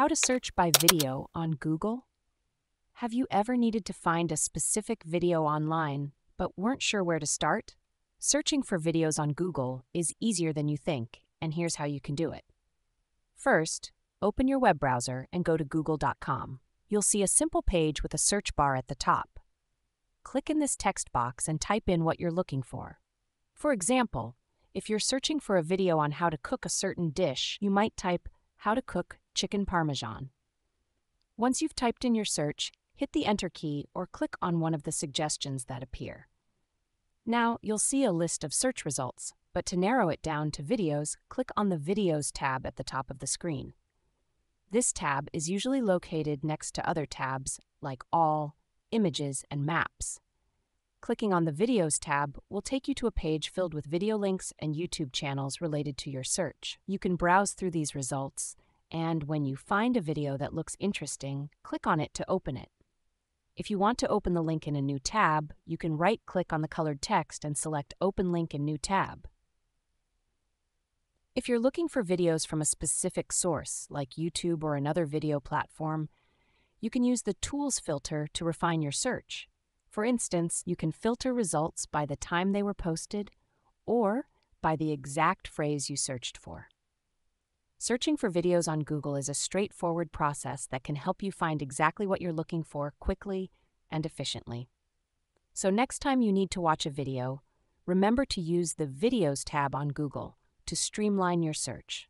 How to search by video on Google? Have you ever needed to find a specific video online but weren't sure where to start? Searching for videos on Google is easier than you think, and here's how you can do it. First, open your web browser and go to google.com. You'll see a simple page with a search bar at the top. Click in this text box and type in what you're looking for. For example, if you're searching for a video on how to cook a certain dish, you might type how to cook chicken parmesan. Once you've typed in your search, hit the Enter key or click on one of the suggestions that appear. Now you'll see a list of search results, but to narrow it down to videos, click on the Videos tab at the top of the screen. This tab is usually located next to other tabs like All, Images, and Maps. Clicking on the Videos tab will take you to a page filled with video links and YouTube channels related to your search. You can browse through these results, and when you find a video that looks interesting, click on it to open it. If you want to open the link in a new tab, you can right-click on the colored text and select Open Link in New Tab. If you're looking for videos from a specific source, like YouTube or another video platform, you can use the Tools filter to refine your search. For instance, you can filter results by the time they were posted or by the exact phrase you searched for. Searching for videos on Google is a straightforward process that can help you find exactly what you're looking for quickly and efficiently. So, next time you need to watch a video, remember to use the Videos tab on Google to streamline your search.